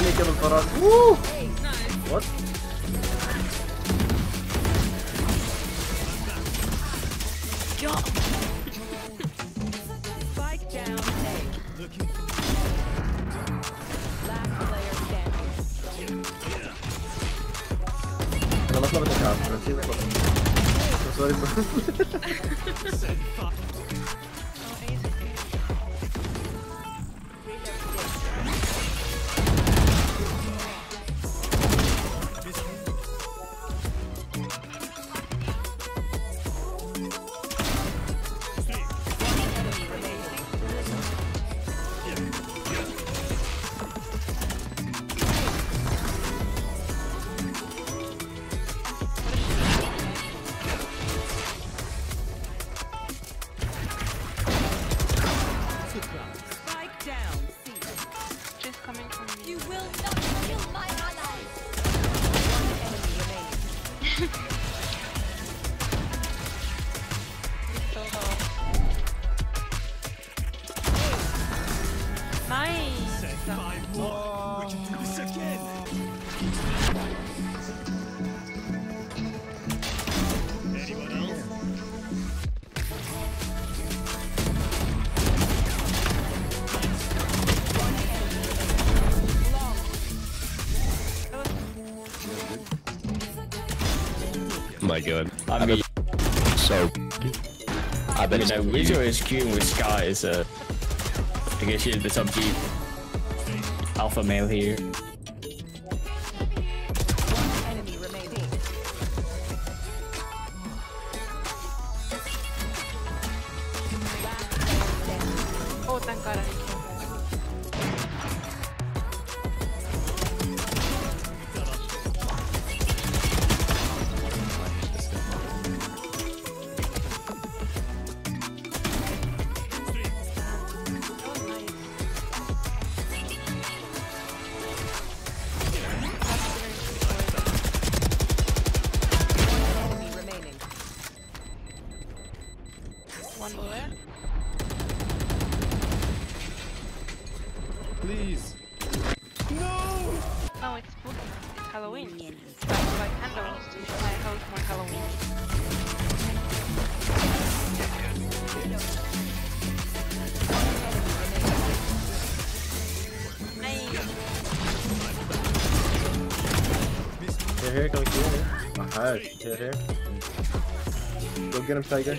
Nanica no próximo. Uh! What? Ela não tava de casa, não tinha negócio. Professor, Oh my god. I mean, So. I bet you know, Wizard is queuing with Sky, so I guess she's the top G alpha male here. One bullet. Please. No, it's spooky. It's Halloween. Like, like candles. My house more Halloween. Nice. Here, here, come here, here. Aha, here, here. Go get him, Tiger.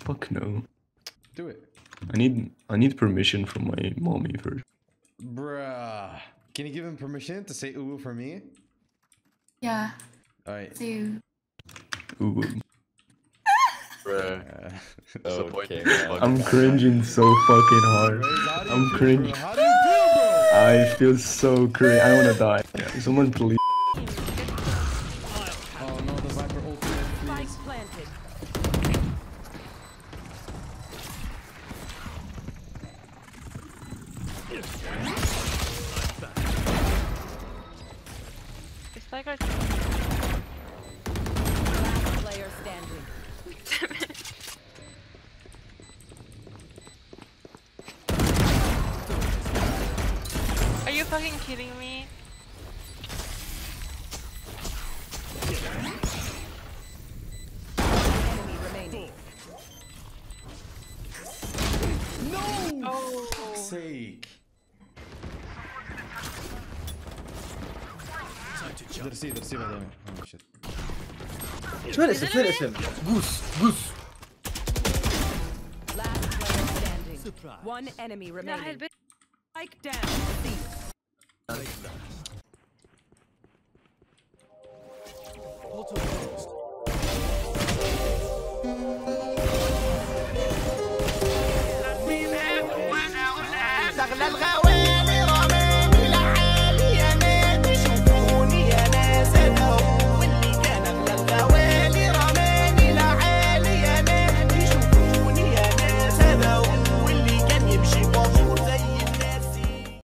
Fuck no. Do it. I need I need permission from my mommy first. Bruh. Can you give him permission to say ooh for me? Yeah, Alright. do. Ooh, Bruh. Uh, Okay, I'm cringing so fucking hard. Raze, how do you I'm feel, cringe. bro? How do you feel, bro? I feel so cringe. I wanna die. Someone please. It's like a Last player standing. Are you fucking kidding me? Enemy remaining. Oh. Sake. There's C, there's C by the Oh shit. Try him, Finish him. Goose, goose. Last player standing. Surprise. One enemy remaining. No, Spike down. C. Auto.